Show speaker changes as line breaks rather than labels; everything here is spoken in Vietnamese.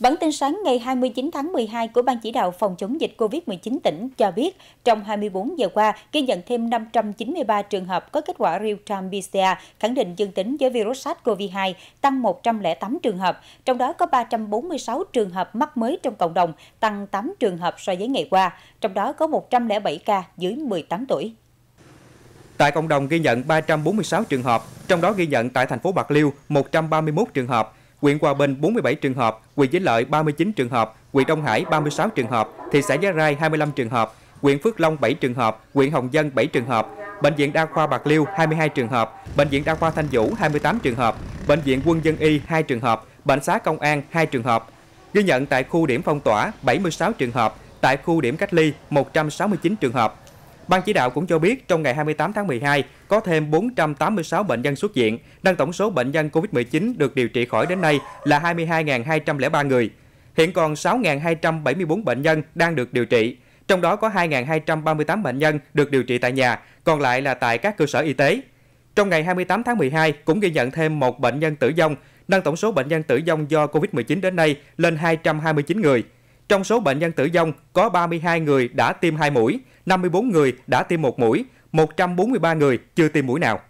Bản tin sáng ngày 29 tháng 12 của Ban chỉ đạo phòng chống dịch COVID-19 tỉnh cho biết, trong 24 giờ qua, ghi nhận thêm 593 trường hợp có kết quả real-time PCR khẳng định dương tính với virus SARS-CoV-2, tăng 108 trường hợp, trong đó có 346 trường hợp mắc mới trong cộng đồng, tăng 8 trường hợp so với ngày qua, trong đó có 107 ca dưới 18 tuổi.
Tại cộng đồng ghi nhận 346 trường hợp, trong đó ghi nhận tại thành phố Bạc Liêu 131 trường hợp, huyện Hòa Bình 47 trường hợp, huyện Vĩnh Lợi 39 trường hợp, huyện Đông Hải 36 trường hợp, thị xã Giá Rai 25 trường hợp, huyện Phước Long 7 trường hợp, huyện Hồng Dân 7 trường hợp, bệnh viện Đa khoa Bạc Liêu 22 trường hợp, bệnh viện Đa khoa Thanh Vũ 28 trường hợp, bệnh viện Quân dân y 2 trường hợp, bệnh xá Công an 2 trường hợp. Ghi nhận tại khu điểm phong tỏa 76 trường hợp, tại khu điểm cách ly 169 trường hợp. Ban chỉ đạo cũng cho biết trong ngày 28 tháng 12 có thêm 486 bệnh nhân xuất viện, nâng tổng số bệnh nhân COVID-19 được điều trị khỏi đến nay là 22.203 người. Hiện còn 6.274 bệnh nhân đang được điều trị, trong đó có 2.238 bệnh nhân được điều trị tại nhà, còn lại là tại các cơ sở y tế. Trong ngày 28 tháng 12 cũng ghi nhận thêm một bệnh nhân tử vong, nâng tổng số bệnh nhân tử vong do COVID-19 đến nay lên 229 người. Trong số bệnh nhân tử vong có 32 người đã tiêm 2 mũi, 54 người đã tiêm một mũi, 143 người chưa tiêm mũi nào.